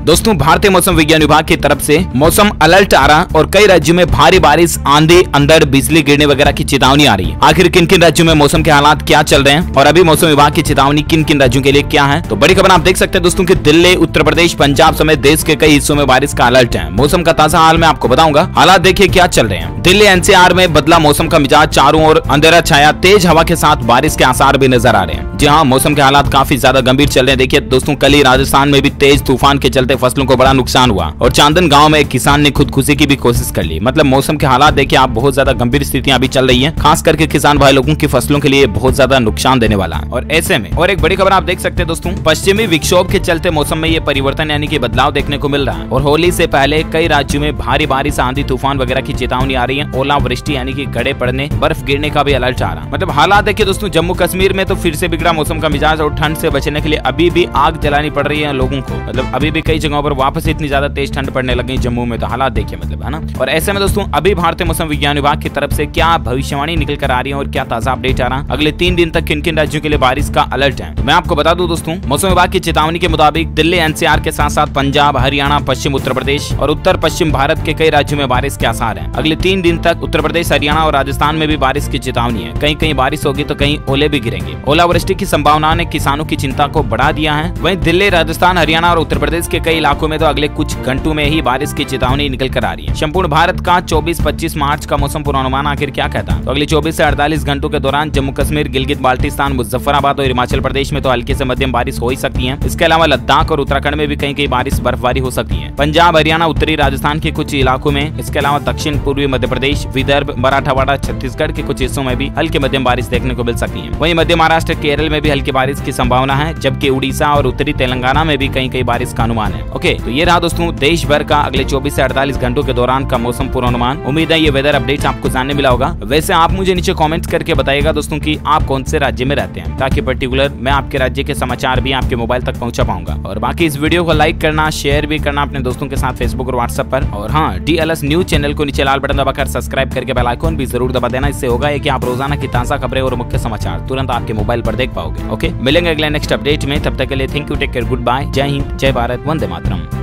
दोस्तों, भारतीय मौसम विज्ञान विभाग की तरफ़ से मौसम अलर्ट आ रहा और कई राज्यों में भारी बारिश, आंधी अंदर बिजली गिरने वगैरह की चेतावनी आ रही है। आखिर किन किन राज्यों में मौसम के हालात क्या चल रहे हैं और अभी मौसम विभाग की चेतावनी किन किन राज्यों के लिए क्या है? तो बड़ी खबर आप देख सकते हैं दोस्तों की दिल्ली, उत्तर प्रदेश, पंजाब समेत देश के कई हिस्सों में बारिश का अलर्ट है। मौसम का ताज़ा हाल में आपको बताऊँगा। हालात देखिए क्या चल रहे हैं। दिल्ली एनसीआर में बदला मौसम का मिजाज, चारों ओर अंधेरा छाया, तेज हवा के साथ बारिश के आसार भी नज़र आ रहे हैं। जी हाँ मौसम के हालात काफ़ी ज़्यादा गंभीर चल रहे हैं। देखिए दोस्तों, कल ही राजस्थान में भी तेज तूफ़ान के चलते फ़सलों को बड़ा नुकसान हुआ और चांदन गाँव में एक किसान ने खुदकुशी की भी कोशिश कर ली। मतलब मौसम के हालात देखिए, आप बहुत ज़्यादा गंभीर स्थितियाँ अभी चल रही है। खास करके किसान भाई लोगों की फ़सलों के लिए बहुत ज़्यादा नुकसान देने वाला और ऐसे में, और एक बड़ी खबर आप देख सकते हैं दोस्तों, पश्चिमी विक्षोभ के चलते मौसम में ये परिवर्तन यानी कि बदलाव देखने को मिल रहा है। और होली से पहले कई राज्यों में भारी बारिश, आंधी तूफ़ान वगैरह की चेतावनी आ रही है। ओलावृष्टि यानी कि गड़े पड़ने, बर्फ़ गिरने का भी अलर्ट आ रहा है। मतलब हालात देखिए दोस्तों, जम्मू कश्मीर में तो फिर से बिगड़ा मौसम का मिजाज और ठंड से बचने के लिए अभी भी आग जलानी पड़ रही है लोगों को। मतलब अभी भी कई जगहों पर वापस इतनी ज़्यादा तेज ठंड पड़ने लगी जम्मू में तो हालात देखिए मतलब है ना? और ऐसे में दोस्तों, अभी भारतीय मौसम विज्ञान विभाग की तरफ़ से क्या भविष्यवाणी निकल कर आ रही है और क्या ताज़ा अपडेट आ रहा है? अगले तीन दिन तक किन किन राज्यों के लिए बारिश का अलर्ट है? मैं आपको बता दूँ दोस्तों, मौसम विभाग की चेतावनी के मुताबिक दिल्ली, एनसीआर के साथ साथ पंजाब, हरियाणा, पश्चिम उत्तर प्रदेश और उत्तर पश्चिम भारत के कई राज्यों में बारिश के आसार है। अगले तीन दिन तक उत्तर प्रदेश, हरियाणा और राजस्थान में भी बारिश की चेतावनी है। कहीं कहीं बारिश होगी तो कहीं ओले भी गिरेंगे। ओलावृष्टि की संभावना ने किसानों की चिंता को बढ़ा दिया है। वहीं दिल्ली, राजस्थान, हरियाणा और उत्तर प्रदेश के कई इलाकों में तो अगले कुछ घंटों में ही बारिश की चेतावनी निकल कर आ रही है। संपूर्ण भारत का 24-25 मार्च का मौसम पूर्वानुमान आखिर क्या कहता है? तो अगले 24 से 48 घंटों के दौरान जम्मू कश्मीर गिलगित, बाल्टिस्तान, मुजफ्फराबाद और हिमाचल प्रदेश में तो हल्के से मध्यम बारिश हो ही सकती है। इसके अलावा लद्दाख और उत्तराखंड में भी कहीं कहीं बारिश बर्फबारी हो सकती है। पंजाब, हरियाणा, उत्तरी राजस्थान के कुछ इलाकों में इसके अलावा दक्षिण पूर्वी मध्य प्रदेश, विदर्भ, मराठावाड़ा, छत्तीसगढ़ के कुछ हिस्सों में भी हल्के मध्यम बारिश देखने को मिल सकती है। वहीं मध्य महाराष्ट्र, केरल में भी हल्की बारिश की संभावना है, जबकि उड़ीसा और उत्तरी तेलंगाना में भी कहीं कहीं बारिश का अनुमान है। ओके तो ये रहा दोस्तों देश भर का अगले 24 से 48 घंटों के दौरान का मौसम पूर्वानुमान। उम्मीद है ये वेदर अपडेट आपको जानने मिला होगा। वैसे आप मुझे नीचे कॉमेंट करके बताइएगा दोस्तों की आप कौन से राज्य में रहते हैं, ताकि पर्टिकुलर मैं आपके राज्य के समाचार भी आपके मोबाइल तक पहुँचा पाऊँगा। और बाकी इस वीडियो को लाइक करना शेयर भी करना अपने दोस्तों के साथ फेसबुक और व्हाट्सएप पर। और हाँ D L S news channel को नीचे लाल बटन दबाकर सब्सक्राइब करके बेल आइकन भी ज़रूर दबा देना। इससे होगा कि आप रोज़ाना की ताज़ा खबरें और मुख्य समाचार तुरंत आपके मोबाइल पर देख पाओगे। ओके मिलेंगे अगले नेक्स्ट अपडेट में। तब तक के लिए thank you take care goodbye जय हिंद, जय भारत, वंदे मातरम।